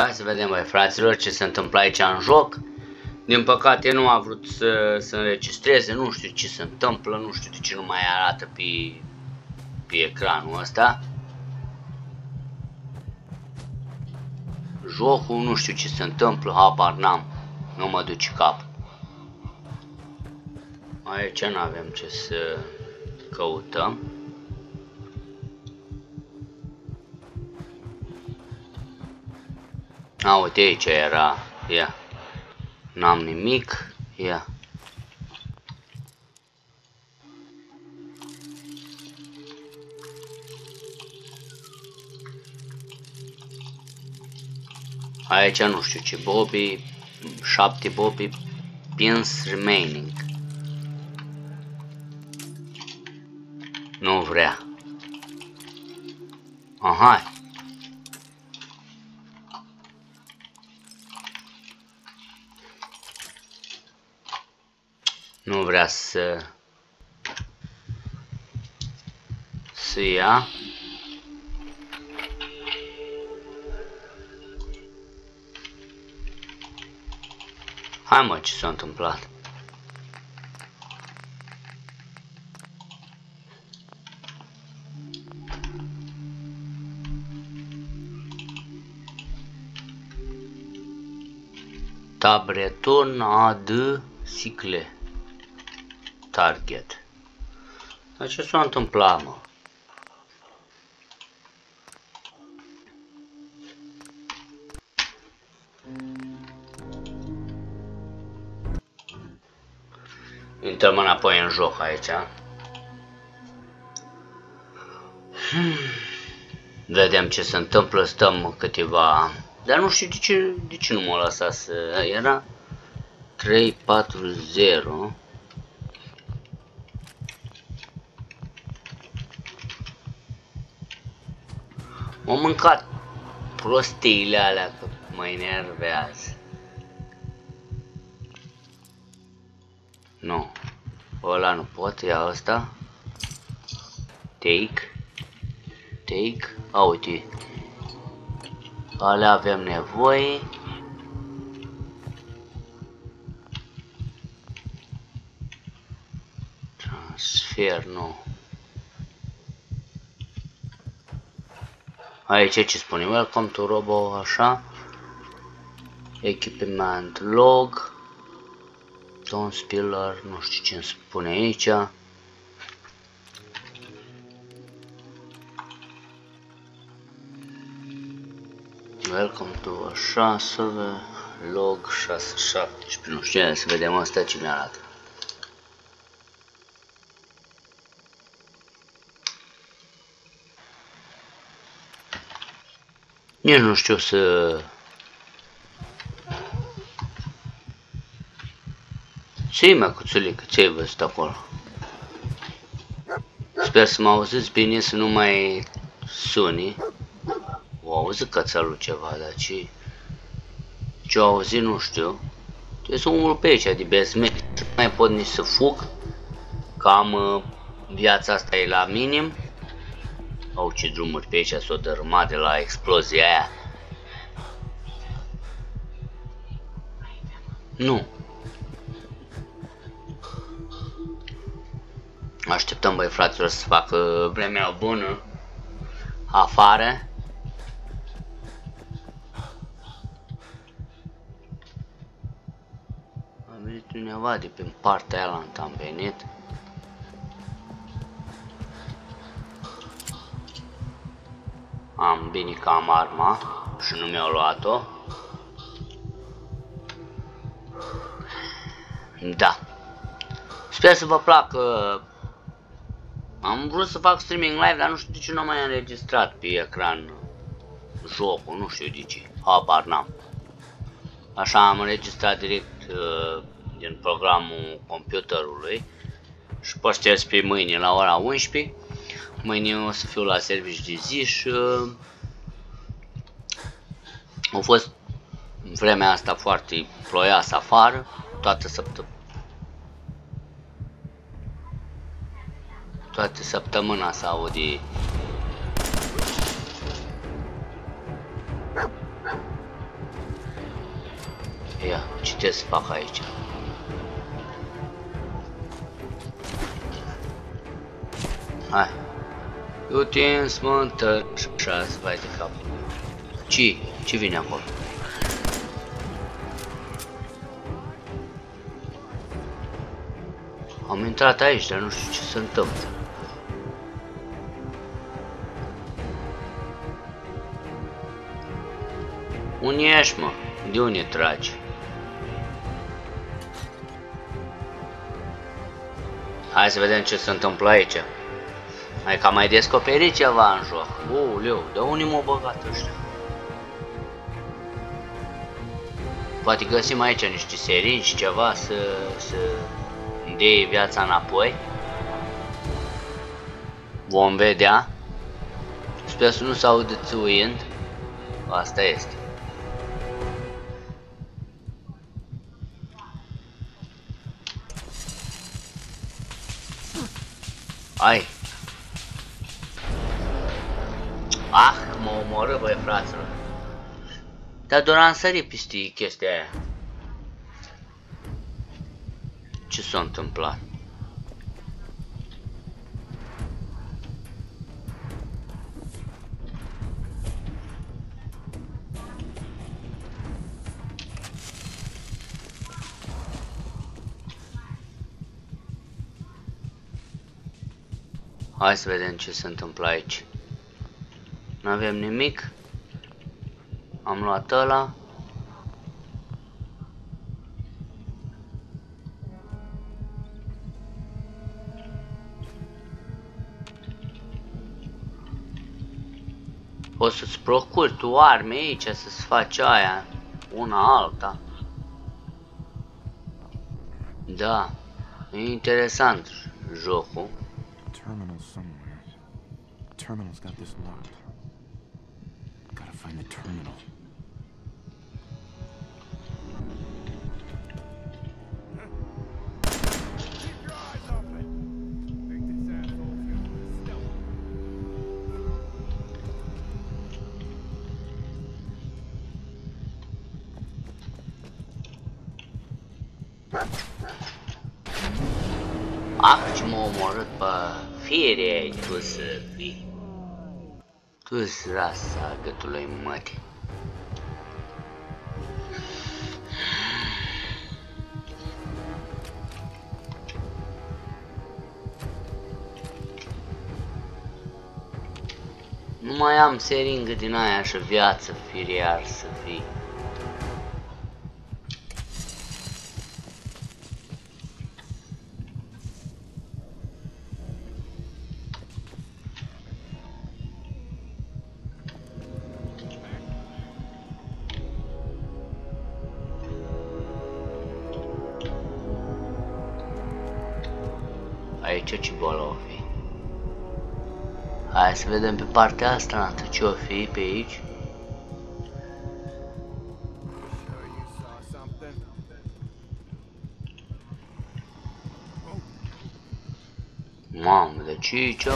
Hai să vedem, băi, fraților, ce se întâmplă aici în joc. Din păcate nu a vrut să, să înregistreze, nu știu ce se întâmplă, nu știu de ce nu mai arată pe, pe ecranul ăsta. Jocul, nu știu ce se întâmplă, habar n-am, nu mă duce cap. Aici nu avem ce să căutăm. A, uite aici era, ia. N-am nimic, ia. Aici nu știu ce, Bobby, 7 Bobby pins remaining. Nu vrea. Aha. Nu vrea să să ia. Hai mă, ce s-a întâmplat? Tabreton a de sicle. Target. Dar ce s-a întâmplat, mă? Intrăm înapoi în joc aici. Hmm. Vedem ce se întâmplă, stăm câteva... Dar nu știu de ce, de ce nu mă lăsa să... Era 3, 4, 0. M-am mâncat prostiile alea că mă enervează. Nu. Ăla nu pot, ia ăsta. Take. Take. A, uite. Alea avem nevoie. Transfer, nu. Aici ce spune? Welcome to Robo, așa. Equipment log. Stone Spiller, nu știu ce îmi spune aici. Welcome to așa, server log 617, nu știu, să vedem asta ce mi arată. Nici nu știu să... Ce-i mă, cuțulică? Ce-ai văzut acolo? Sper să mă auziți bine, să nu mai suni. O auzit cățelul ceva, dar ce... Ce-o auzit, nu știu. Trebuie să umăr pe aici de basement. Nu mai pot nici să fug. Cam uh, viața asta e la minim. Au ce drumuri pe aici s-o dărâmat de la explozia aia. Nu. Așteptăm, băi, fraților, să facă vremea bună afară. A venit undeva de pe partea aia la am venit. Am bine că am arma și nu mi-au luat-o. Da. Sper să vă placă. Am vrut să fac streaming live, dar nu știu de ce nu am mai înregistrat pe ecran jocul, nu știu de ce. Habar n-am. Așa am înregistrat direct uh, din programul computerului și postez pe mâine la ora 11. Mâine o să fiu la servici de zi și uh, au fost vremea asta foarte ploioasă afară, toată săptămâna. Toată săptămâna s-a aude Ce trebuie să fac aici? Hai. Eu te înspăntări și așa să vai de cap. Ce? Ce vine acolo? Am intrat aici, dar nu știu ce se întâmplă. Unde ești, mă? De unde tragi? Hai să vedem ce se întâmplă aici. Hai că am mai descoperit ceva în joc. Uleu, de unde m-au băgat ăștia? Poate găsim aici niște seringi, ceva să, să dea viața înapoi. Vom vedea. Sper să nu se audă țuind. Asta este. Ai. Mă omoră, băi, fraților. Dar doar am sărit peste chestia aia. Ce s-a întâmplat? Hai să vedem ce se întâmplă aici. Nu avem nimic. Am luat ăla. Poți să-ți procuri tu arme aici, să-ți faci aia, una alta. Da, e interesant jocul. Terminal somewhere. Terminal's got this locked. Gotta find the terminal. Ah, ce m-a omorât pe fire tu să fii. Tu-s rasa gătului mătii. Nu mai am seringă din aia și viață firiar să fii. Ce boală o fi. Hai să vedem pe partea asta, ce o fi pe aici. Mamă, de ce e ce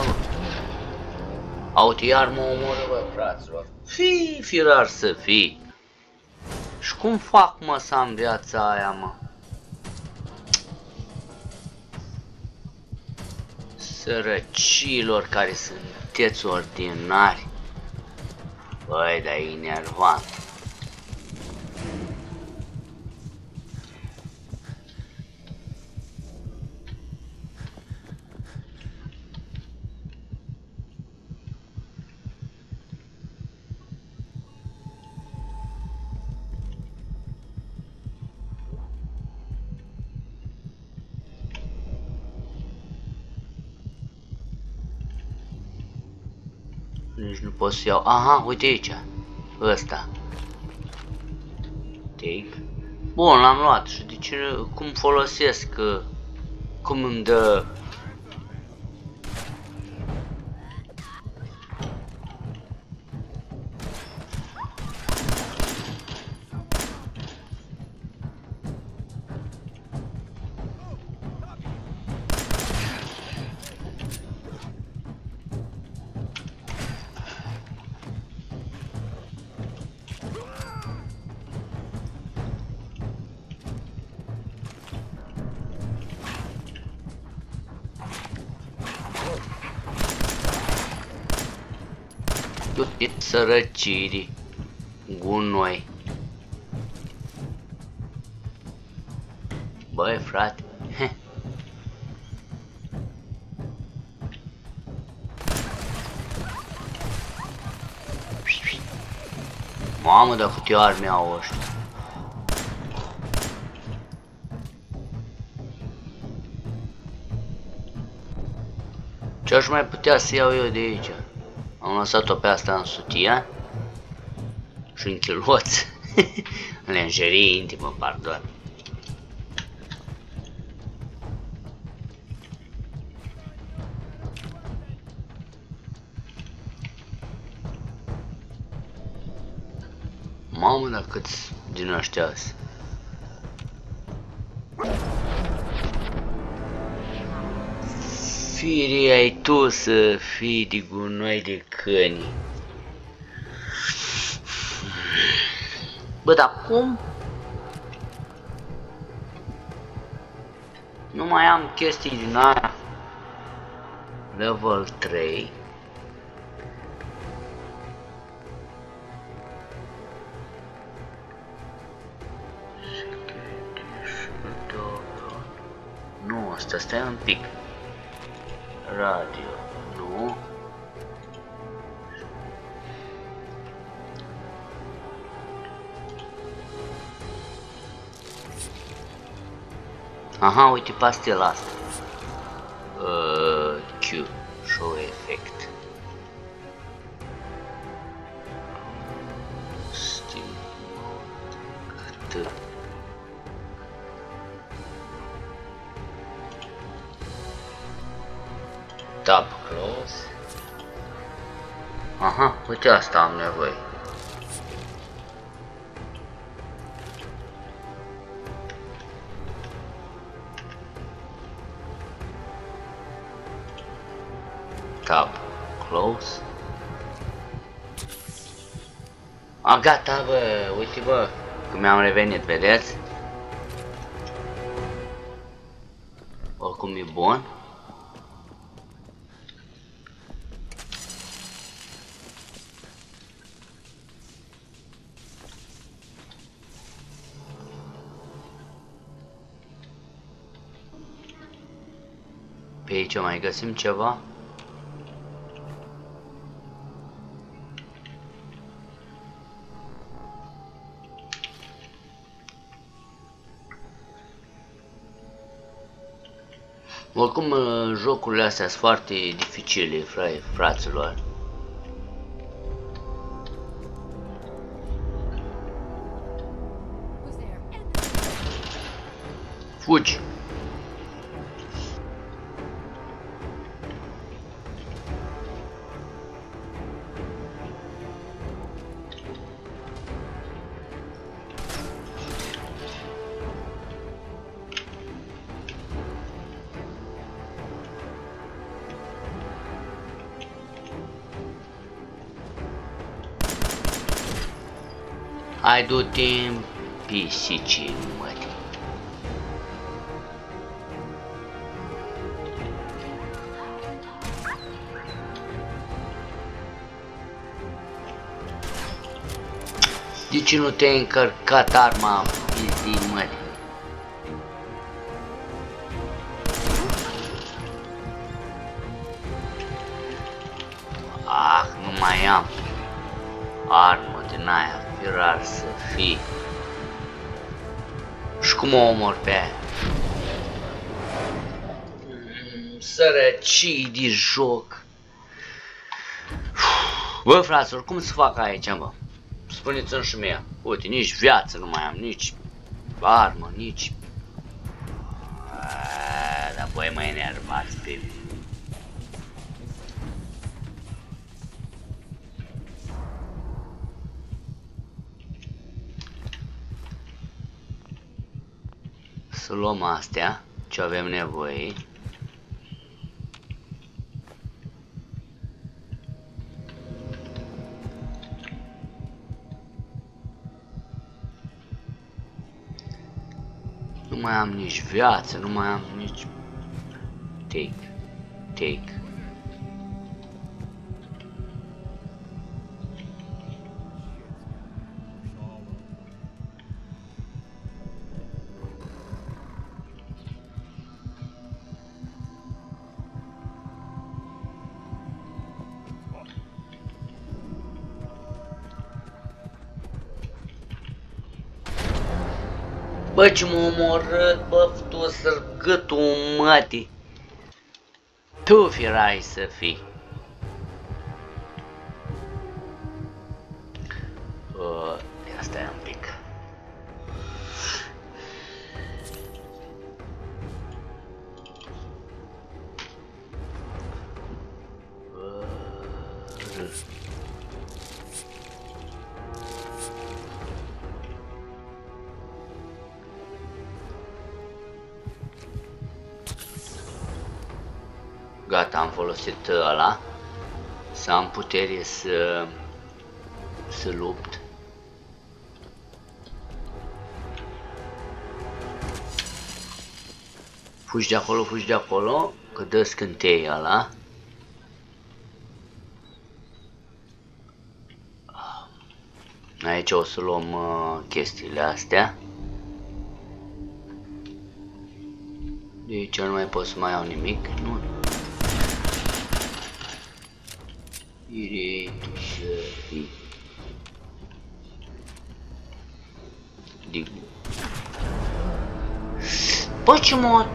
Auti iar mă omoră, bă, fraților. Fii, firar să fii. Și cum fac, mă, să am viața aia, mă? Sărăcilor care sunteți ordinari. Băi, dar e enervant. Nici nu pot să iau. Aha, uite aici. Ăsta. Take. Bun, l-am luat. Și de ce, cum folosesc, cum îmi dă sărăcirii, gunoi. Băi, frate, heh. Mamă, dar câte arme au ăștia. Ce aș mai putea să iau eu de aici? Am lăsat-o pe asta în sutia și în chiloț. în lenjerie intimă, pardon. Mamă, dar câți din ăștia Firii ai tu să fii de gunoi de câini. Bă, dar cum? Nu mai am chestii din aia. Level 3. Nu, asta stai un pic. Radio, nu. Aha, uite pastela asta. Uh, Q, uite asta am nevoie. Tab close. A, gata, bă, uite, bă, cum mi-am revenit, vedeți? Oricum e bun. Pe aici mai găsim ceva? Oricum, uh, jocurile astea sunt foarte dificile, frate, fraților. Fugi! Hai du-te în pisicii, mătii. De ce nu te-ai încărcat arma cum o omor pe aia? Mm, sărăcii de joc. Bă, fraților, cum să fac aici, bă? Spuneți-mi și mie. Uite, nici viață nu mai am, nici armă, nici... Aaaa, dar voi mă enervați pe luăm astea, ce avem nevoie. Nu mai am nici viață, nu mai am nici... Take. Take. Bă, ce m-a omorât, bă, tu să gâtul mătii. Tu firai să fii. Putere să, să lupt. Fugi de acolo, fugi de acolo, că dă scânteie ăla. Aici o să luăm uh, chestiile astea. De aici nu mai pot să mai iau nimic. Nu. Irei tu să fii. Dig. Bă, ce m-a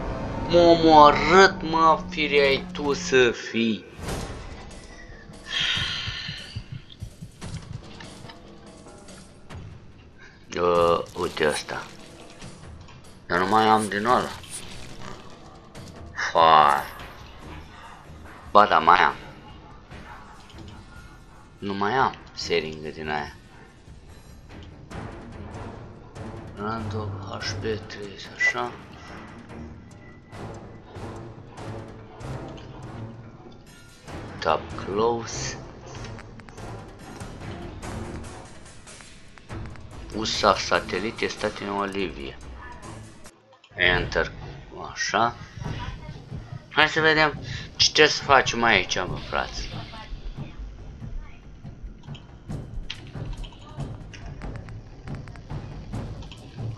m-a omorât, mă, fireai tu să fii. Uh, uite asta. Dar nu mai am din ăla. Fai. Ba, da, mai am. Nu mai am seringă din aia. Random HP 3, așa. Top close. USA satelite state în Olivia. Enter. Așa. Hai să vedem ce trebuie să facem aici, mă, frați.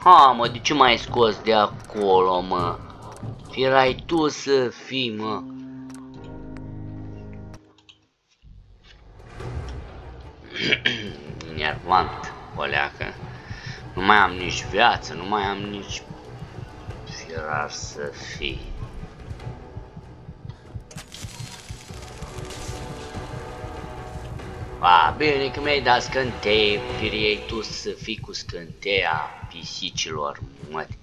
Ha, mă, de ce m-ai scos de acolo, mă? Firai tu să fii, mă. Nervant, poleacă. Nu mai am nici viață, nu mai am nici firar să fii. A, bine că mi-ai dat scânteie, firiei tu să fii cu scânteia pisicilor, măti.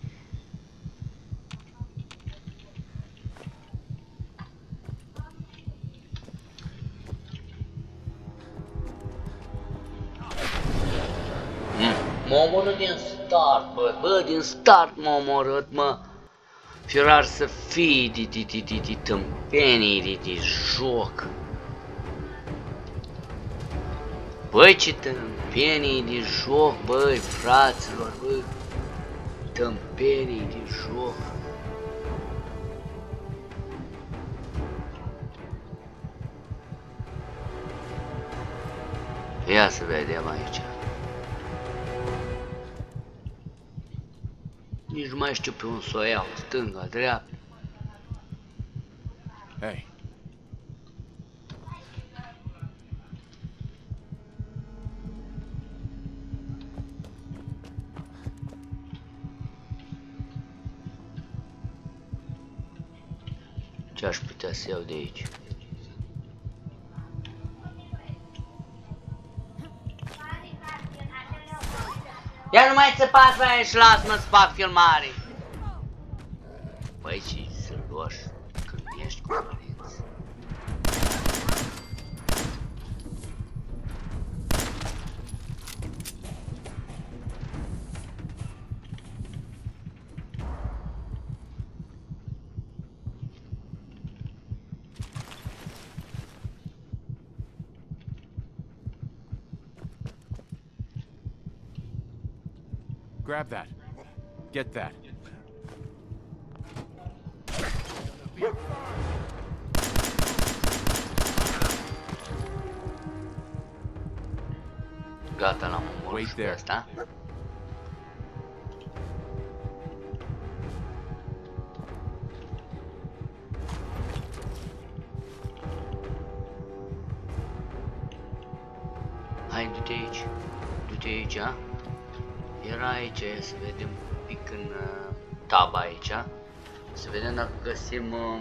M-a omorât din start, bă, bă, din start m-a omorât, mă. Firar să fii de, de, de, de, de tâmpenii de, de joc. Băi, ce tâmpenii de joc, băi, fraților, băi. Tâmpenii de joc. Ia să vedem aici. Nici nu mai știu pe un să o iau, stânga, dreapta. Hey, Ce aș putea să iau de aici? Ia nu mai țăpați pe aia și las-mă să fac filmare. Băi, ce săroș când ești cu părinți. grab that. Get that. Gata, l-am omorât Wait și pe there. asta. Hai, du-te aici. Du-te aici, a? Era aici, ia să vedem aici. Să vedem dacă găsim uh,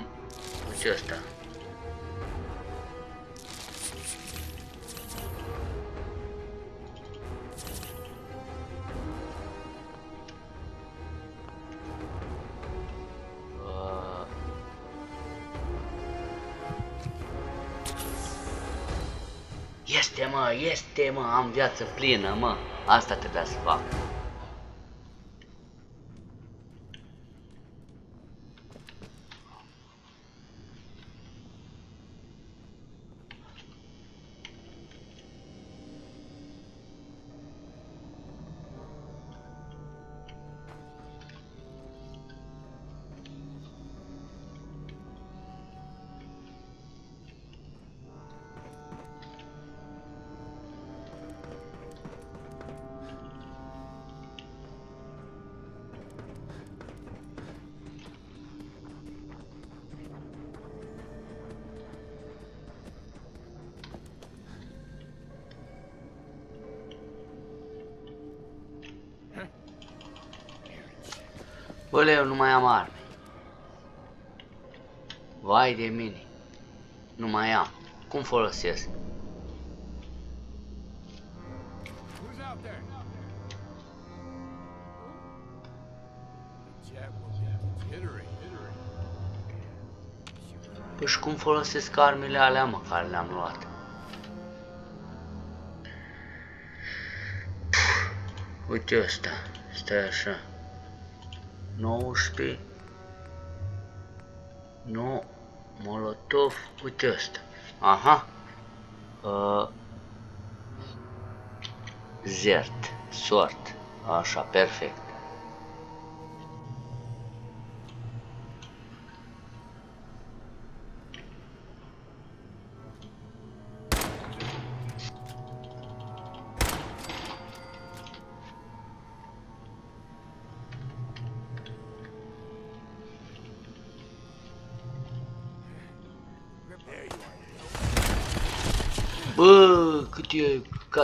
ce ăsta. Uh, Este, mă, este, mă, am viață plină, mă. Asta trebuia să fac. Bă, eu nu mai am arme. Vai de mine. Nu mai am. Cum folosesc? Who's out there? The jet will be jittery. jittery. Păi și cum folosesc armele alea, mă, care le-am luat? Uite ăsta. Stai așa. 19. Nu. Molotov. Uite ăsta. Aha. Uh. Zert. Sort. Așa, perfect.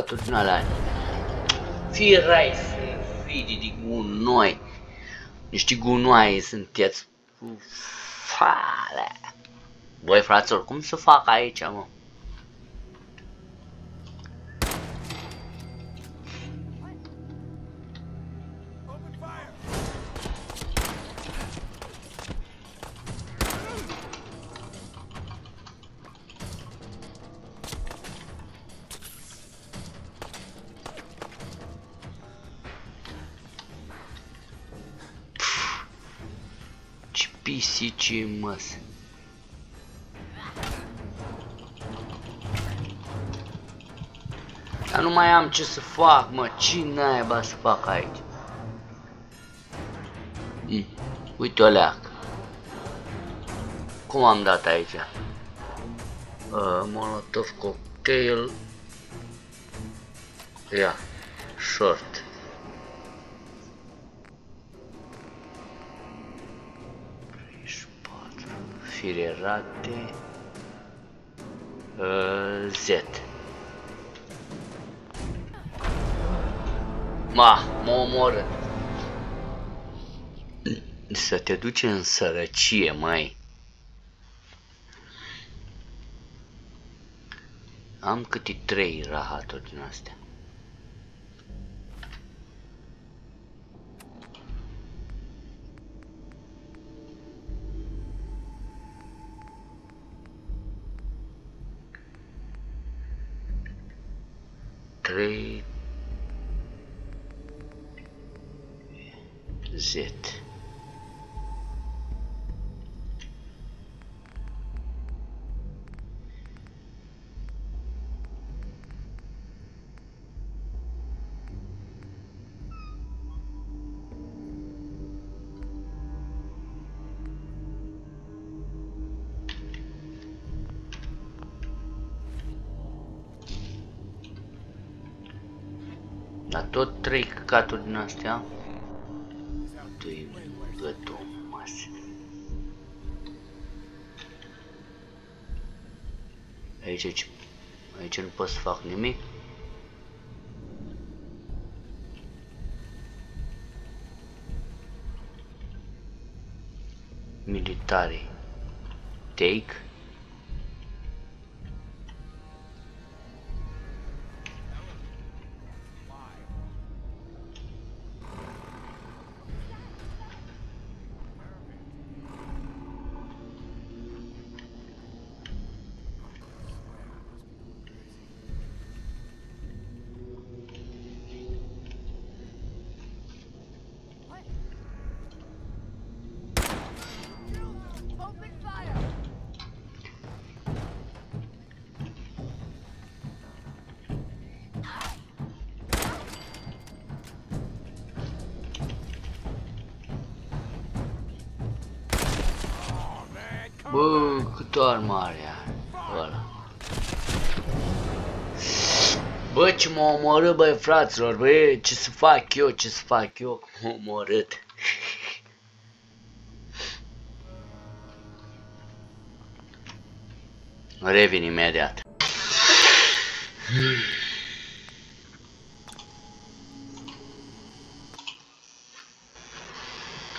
E căcatul din alea. Fii rai, fii de gunoi. Niște gunoaie sunteți. Fale. Băi, fraților, cum să fac aici, mă? Ce pisici, mă. Dar nu mai am ce să fac, mă. Ce naiba să fac aici? Mm. Uite o leacă. Cum am dat aici? Uh, Molotov cocktail. Ia. Short. Firerate. Uh, Z. Ma, mă omoră. Să te duci în sărăcie, mai. Am câte trei rahaturi din astea. tot trei căcaturi din astea. Tu e gătul, mase. Aici, aici, aici nu pot să fac nimic. Militare. Take. Bă, cât armă are ăla. Bă, ce m-a omorât, băi, fraților, bă, ce să fac eu, ce să fac eu, m-a omorât. Revin imediat.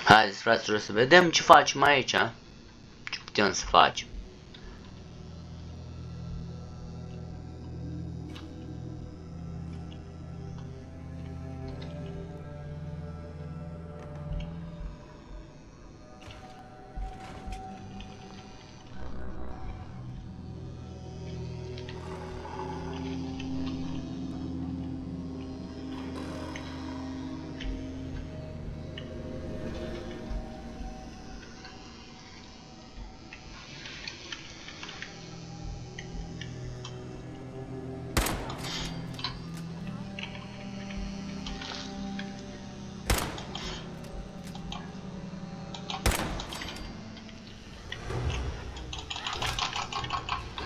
Haideți, fraților, să vedem ce facem aici, a? Ce putem să facem.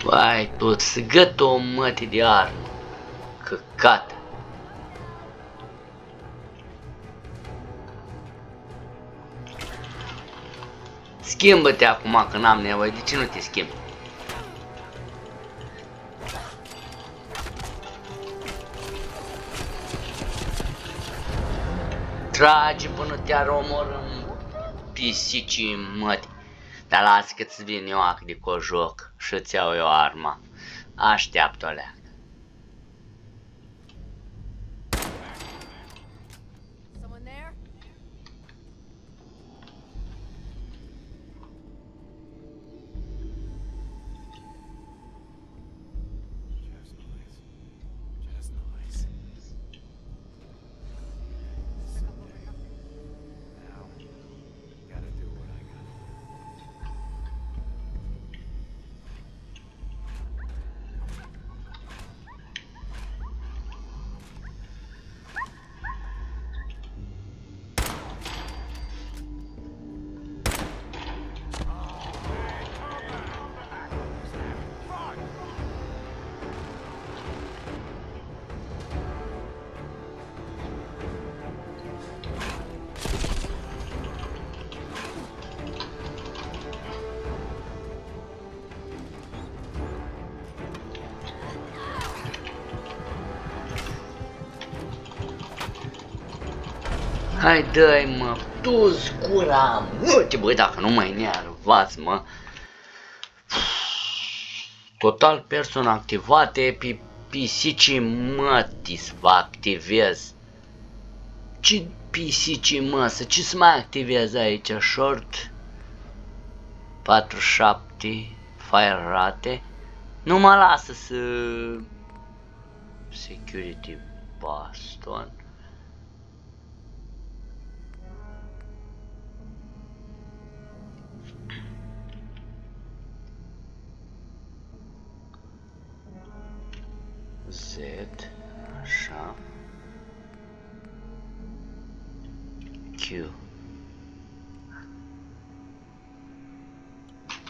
Vai, tu să găt o măti de armă. Căcat. Schimbă-te acum că n-am nevoie. De ce nu te schimbi? Trage până te-ar omorâm pisicii măti. Dar lasă că-ți vin eu ac de cojoc și îți iau eu arma. Așteaptă Hai dă-i mă, tu gura, mă, băi, dacă nu mai nervați, mă. Total persoane activate, pe pisicii mătii să vă activez. Ce pisicii mă, să ce să mai activez aici, short? 47, fire rate. Nu mă lasă să... Security baston. Z, așa. Q.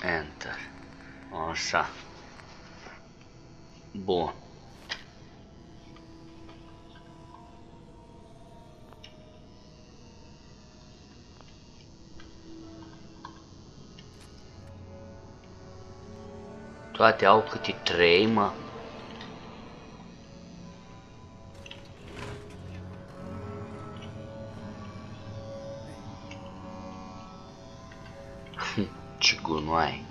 Enter. Așa. Bun. Toate au câte trei, mă. Ce gunoi. override.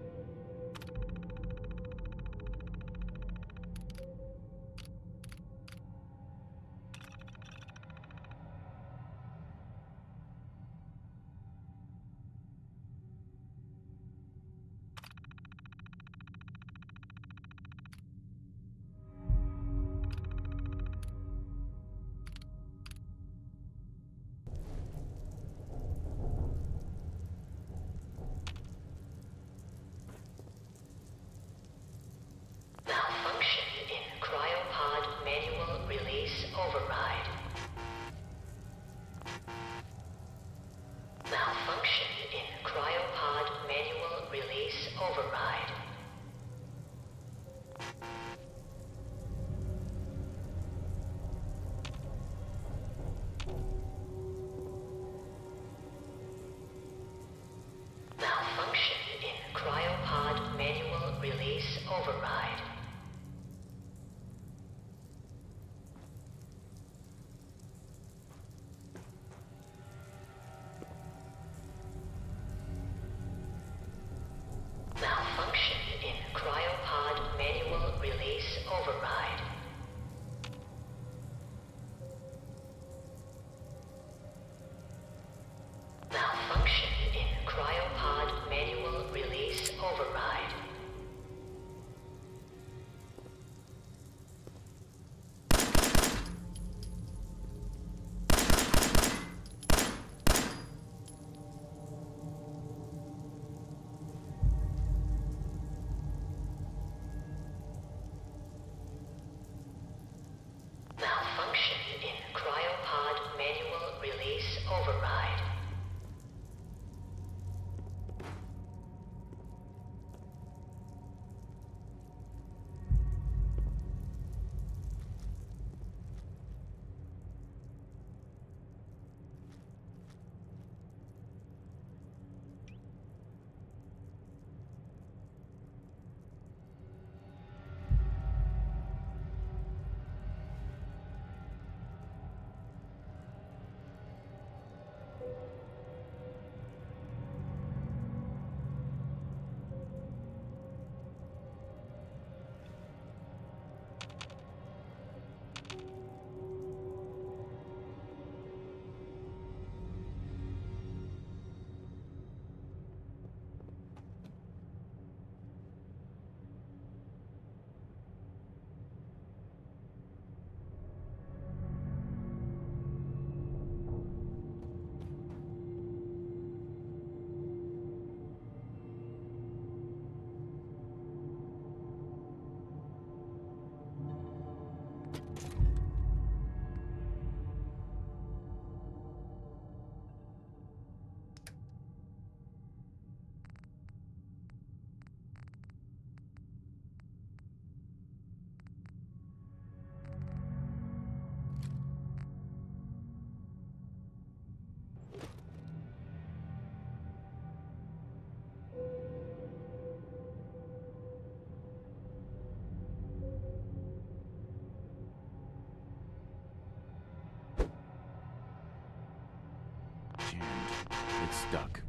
manual release override. Stuck.